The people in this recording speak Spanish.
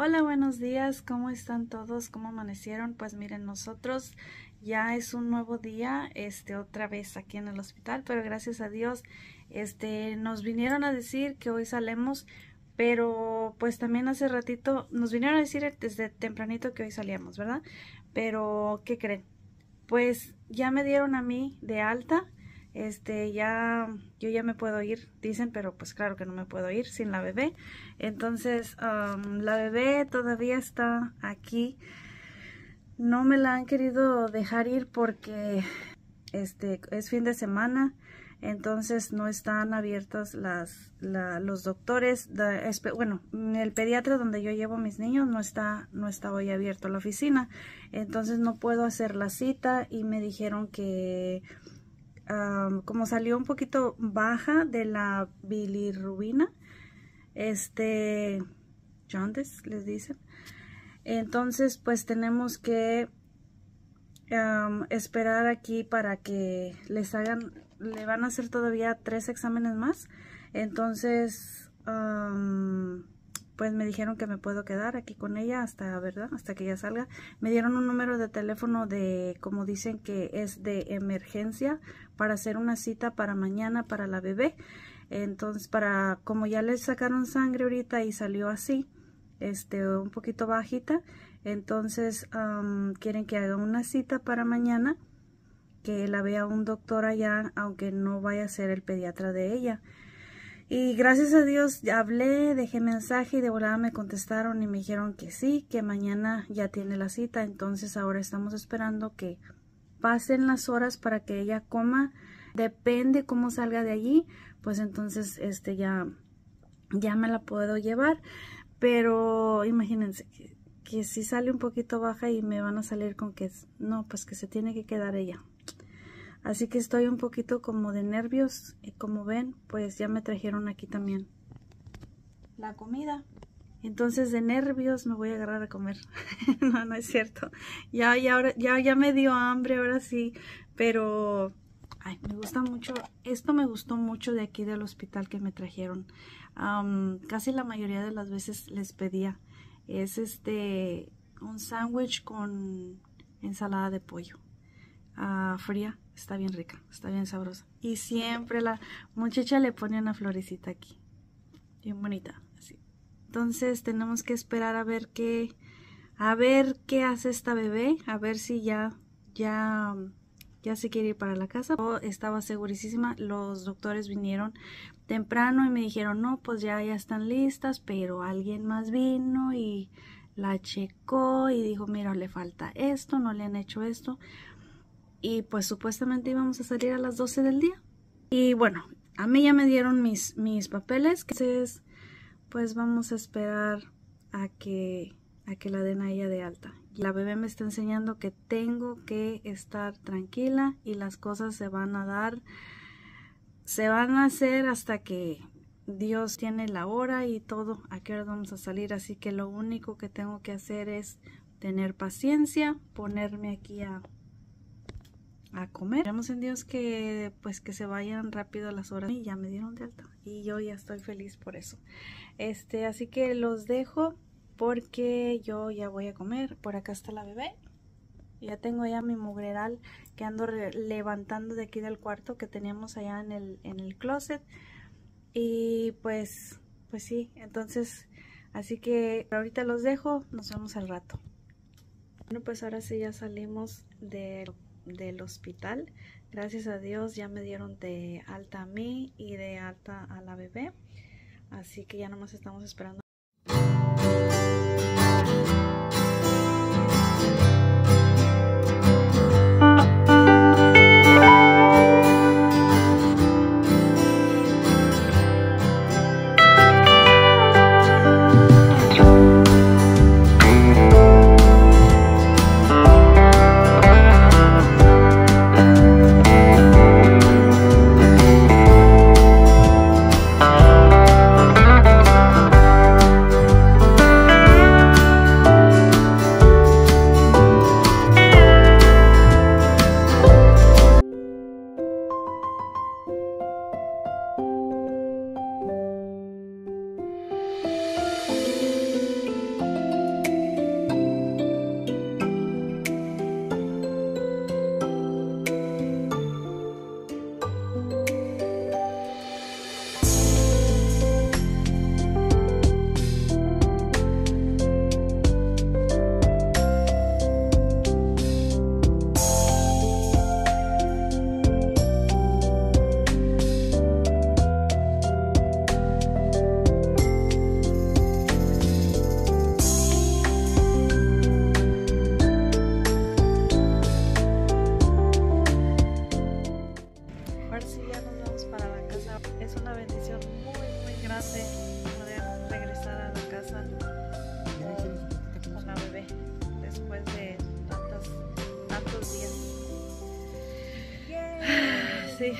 Hola, buenos días, ¿cómo están todos? ¿Cómo amanecieron? Pues miren, nosotros ya es un nuevo día, este, otra vez aquí en el hospital, pero gracias a Dios, este, nos vinieron a decir que hoy salemos, pero pues también hace ratito nos vinieron a decir desde tempranito que hoy salíamos, ¿verdad? Pero, ¿qué creen? Pues ya me dieron a mí de alta, este ya yo ya me puedo ir dicen pero pues claro que no me puedo ir sin la bebé. Entonces la bebé todavía está aquí. No me la han querido dejar ir porque este es fin de semana. Entonces no están abiertos las los doctores. Bueno el pediatra donde yo llevo a mis niños no está no está hoy abierto la oficina. Entonces no puedo hacer la cita y me dijeron que como salió un poquito baja de la bilirrubina, este, jaundice les dicen. Entonces, pues tenemos que esperar aquí para que les hagan, le van a hacer todavía tres exámenes más. Entonces, pues me dijeron que me puedo quedar aquí con ella hasta, ¿verdad? Hasta que ella salga. Me dieron un número de teléfono de, como dicen que es de emergencia para hacer una cita para mañana para la bebé. Entonces, para, como ya le sacaron sangre ahorita y salió así, este, un poquito bajita, entonces quieren que haga una cita para mañana, que la vea un doctor allá, aunque no vaya a ser el pediatra de ella. Y gracias a Dios hablé, dejé mensaje y de volada me contestaron y me dijeron que sí, que mañana ya tiene la cita. Entonces ahora estamos esperando que pasen las horas para que ella coma. Depende cómo salga de allí, pues entonces este ya, ya me la puedo llevar. Pero imagínense que, que si sale un poquito baja y me van a salir con que no, pues que se tiene que quedar ella. Así que estoy un poquito como de nervios y como ven, pues ya me trajeron aquí también la comida. Entonces de nervios me voy a agarrar a comer. no, no es cierto. Ya, ya, ahora, ya, ya me dio hambre, ahora sí. Pero, ay, me gusta mucho. Esto me gustó mucho de aquí del hospital que me trajeron. casi la mayoría de las veces les pedía. Es este, un sándwich con ensalada de pollo. Ah, fría Está bien rica, está bien sabrosa. Y siempre la muchacha le pone una florecita aquí. Bien bonita, así. Entonces tenemos que esperar a ver qué, a ver qué hace esta bebé, a ver si ya, ya, ya se quiere ir para la casa. Estaba segurísima, los doctores vinieron temprano y me dijeron, no, pues ya, ya están listas, pero alguien más vino y la checó y dijo, mira, le falta esto, no le han hecho esto y pues supuestamente íbamos a salir a las 12 del día. Y bueno, a mí ya me dieron mis, mis papeles, entonces pues vamos a esperar a que, a que la den a ella de alta. La bebé me está enseñando que tengo que estar tranquila y las cosas se van a dar, se van a hacer hasta que Dios tiene la hora y todo, a qué hora vamos a salir. Así que lo único que tengo que hacer es tener paciencia, ponerme aquí a a comer. En Dios que pues que se vayan rápido las horas y ya me dieron de alta y yo ya estoy feliz por eso. Este, así que los dejo porque yo ya voy a comer. Por acá está la bebé. Ya tengo ya mi mugreral que ando levantando de aquí del cuarto que teníamos allá en el, en el closet. Y pues, pues sí, entonces, así que ahorita los dejo, nos vemos al rato. Bueno, pues ahora sí ya salimos de del hospital. Gracias a Dios ya me dieron de alta a mí y de alta a la bebé. Así que ya nomás estamos esperando. bendición muy, muy grande poder regresar a la casa con, la bebé después de tantos, tantos días. Sí.